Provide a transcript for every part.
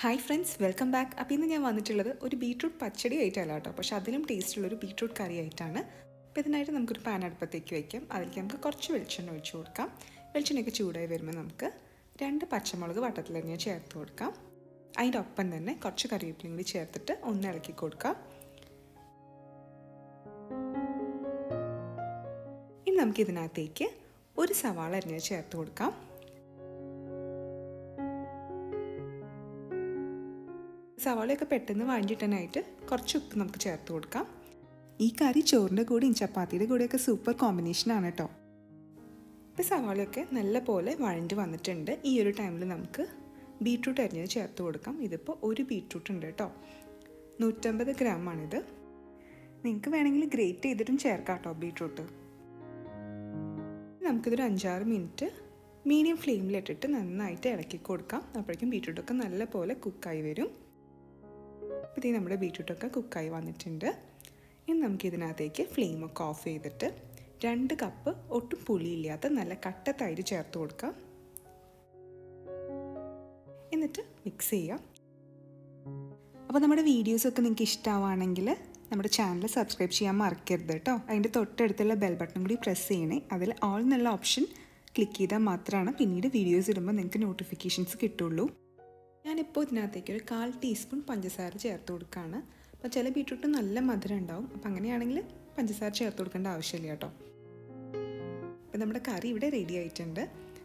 Hi friends welcome back അപ്പോൾ ഇന്ന് ഞാൻ വന്നിട്ടുള്ളത് ഒരു ബീട്രൂട്ട് പച്ചടി ആയിട്ടല്ല കേട്ടോ. പക്ഷെ അതിലും ടേസ്റ്റുള്ള ഒരു ബീട്രൂട്ട് കറി ആയിട്ടാണ്. അപ്പോൾ ഇതിനായിട്ട് നമുക്കൊരു പാൻ അടുപ്പത്തേക്ക് വയ്ക്കാം അതിലേക്ക് നമുക്ക് കുറച്ച് വെളിച്ചെണ്ണ ഒഴിച്ചു കൊടുക്കാം. വെളിച്ചെണ്ണയൊക്കെ ചൂടായി വരുമ്പോൾ നമുക്ക് രണ്ട് പച്ചമുളക് വട്ടത്തിലരിഞ്ഞ് ചേർത്ത് കൊടുക്കാം. അതിന്റെ ഒപ്പം തന്നെ കുറച്ച് കറിവേപ്പിലയും കൂടി ചേർത്തിട്ട് ഒന്ന് ഇളക്കി കൊടുക്കാം. ഇനി നമുക്ക് ഇതിനകത്തേക്ക് ഒരു സവാള അരിഞ്ഞ് ചേർത്ത് കൊടുക്കാം. സവാളയൊക്കെ പെട്ടെന്ന് വാങ്ങിയിട്ടാനായിട്ട് കുറച്ച് ഉപ്പ് നമുക്ക് ചേർത്ത് കൊടുക്കാം. ഈ കറി ചോറിന്റെ കൂടെയും ചപ്പാത്തിയുടെ കൂടെയൊക്കെ സൂപ്പർ കോമ്പിനേഷനാണ് കേട്ടോ ഇപ്പോൾ സവാളയൊക്കെ നല്ല പോലെ വഴണ്ട് വന്നിട്ടുണ്ട്. ഈ ഒരു ടൈമിൽ നമുക്ക് ബീട്രൂട്ട് അരിഞ്ഞത് ചേർത്ത് കൊടുക്കാം. ഇതിപ്പോൾ ഒരു ബീട്രൂട്ട് ഉണ്ട് കേട്ടോ നൂറ്റമ്പത് ഗ്രാമാണിത് നിങ്ങൾക്ക് വേണമെങ്കിൽ ഗ്രേറ്റ് ചെയ്തിട്ടും ചേർക്കാം കേട്ടോ ബീട്രൂട്ട് നമുക്കിതൊരു അഞ്ചാറ് മിനിറ്റ് മീഡിയം ഫ്ലെയിമിലിട്ടിട്ട് നന്നായിട്ട് ഇളക്കി കൊടുക്കാം. അപ്പോഴേക്കും ബീട്രൂട്ടൊക്കെ നല്ല പോലെ കുക്കായി വരും. അപ്പോൾ ഇത് നമ്മുടെ ബീറ്റ്റൂട്ടൊക്കെ കുക്കായി വന്നിട്ടുണ്ട്. ഇനി നമുക്ക് ഇതിനകത്തേക്ക് ഫ്ലെയിമൊക്കെ ഓഫ് ചെയ്തിട്ട് രണ്ട് കപ്പ് ഒട്ടും പുളിയില്ലാത്ത നല്ല കട്ട തൈര് ചേർത്ത് കൊടുക്കാം. എന്നിട്ട് മിക്സ് ചെയ്യാം. അപ്പോൾ നമ്മുടെ വീഡിയോസൊക്കെ നിങ്ങൾക്ക് ഇഷ്ടമാണെങ്കിൽ നമ്മുടെ ചാനൽ സബ്സ്ക്രൈബ് ചെയ്യാൻ മറക്കരുത് കേട്ടോ. അതിന്റെ തൊട്ടടുത്തുള്ള ബെൽ ബട്ടൺ കൂടി പ്രസ് ചെയ്യണേ. അതിൽ ഓൾ എന്നുള്ള ഓപ്ഷൻ ക്ലിക്ക് ചെയ്താൽ മാത്രമാണ് പിന്നീട് വീഡിയോസ് ഇടുമ്പോൾ നിങ്ങൾക്ക് നോട്ടിഫിക്കേഷൻസ് കിട്ടുള്ളൂ. ഞാനിപ്പോൾ ഇതിനകത്തേക്ക് ഒരു കാൽ ടീസ്പൂൺ പഞ്ചസാര ചേർത്ത് കൊടുക്കുകയാണ്. അപ്പോൾ ചില ബീട്രൂട്ട് നല്ല മധുരം ഉണ്ടാവും. അപ്പോൾ അങ്ങനെയാണെങ്കിൽ പഞ്ചസാര ചേർത്ത് കൊടുക്കേണ്ട ആവശ്യമില്ല കേട്ടോ. അപ്പോൾ നമ്മുടെ കറി ഇവിടെ റെഡി ആയിട്ടുണ്ട്.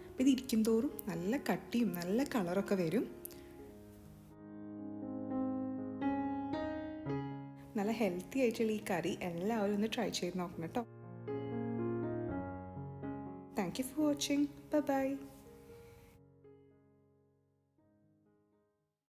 അപ്പോൾ ഇത് തോറും നല്ല കട്ടിയും നല്ല കളറൊക്കെ വരും. നല്ല ഹെൽത്തി ആയിട്ടുള്ള ഈ കറി എല്ലാവരും ഒന്ന് ട്രൈ ചെയ്ത് നോക്കണം കേട്ടോ. Thank you for watching bye